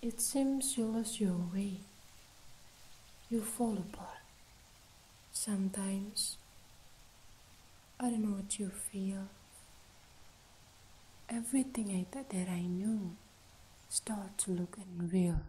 It seems you lose your way. You fall apart. Sometimes I don't know what you feel. Everything I thought that I knew starts to look unreal.